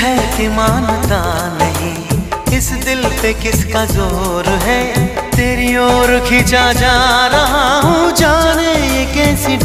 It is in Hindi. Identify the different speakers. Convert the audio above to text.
Speaker 1: है कि मानता नहीं इस दिल पे किसका ज़ोर है? तेरी ओर खींचा जा रहा